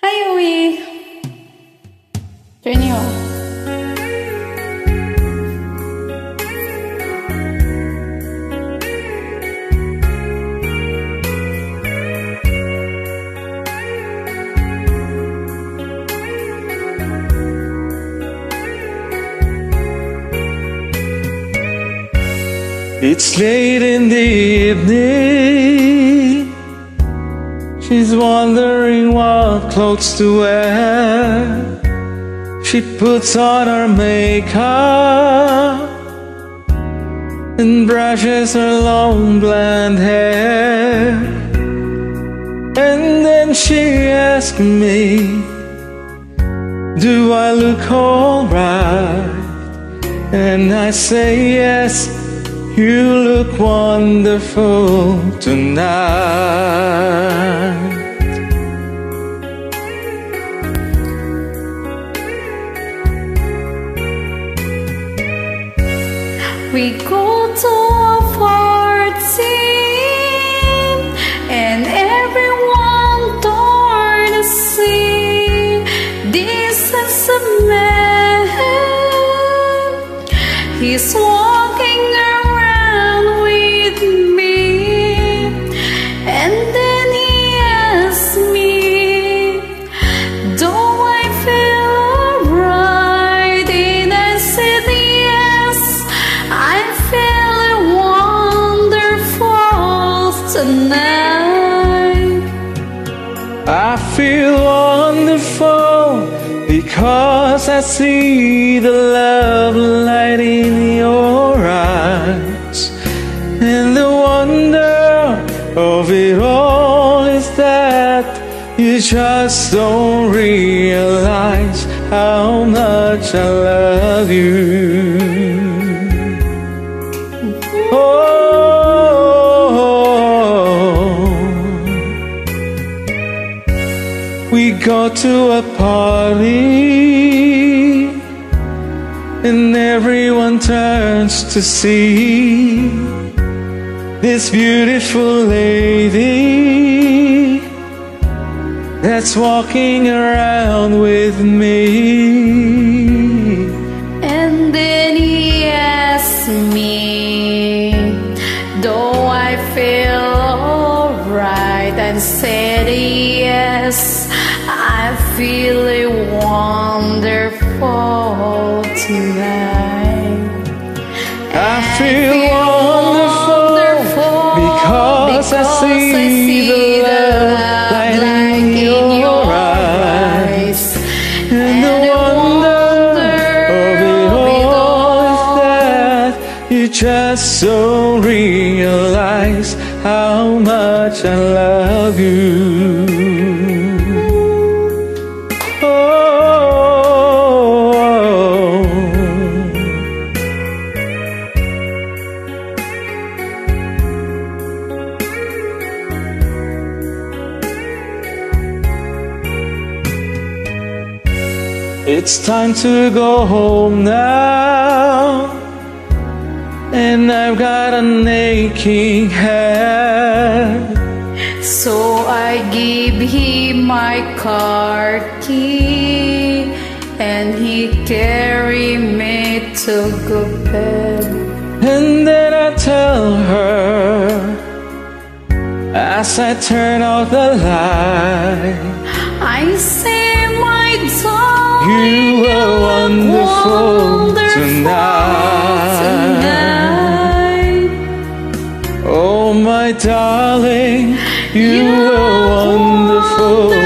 Hi, Uwi! Turn you off. It's late in the evening. She's wondering what clothes to wear. She puts on her makeup and brushes her long blonde hair. And then she asks me, Do I look alright? And I say yes. You look wonderful tonight. We go to a party and everyone turned to see this is a man. He's tonight. I feel wonderful because I see the love light in your eyes. And the wonder of it all is that you just don't realize how much I love you. Oh. Go to a party and everyone turns to see this beautiful lady that's walking around with me. And then he asked me, Do I feel alright? And said, Yes, I feel wonderful tonight. I feel wonderful because I see the love light in your eyes. And the wonder of it all is that you just don't realize how much I love you. It's time to go home now. And I've got an aching head. So I give him my car key and he carry me to go bed. And then I tell her as I turn out the light, I say, my darling, you were wonderful, tonight. Oh, my darling, you, you were wonderful.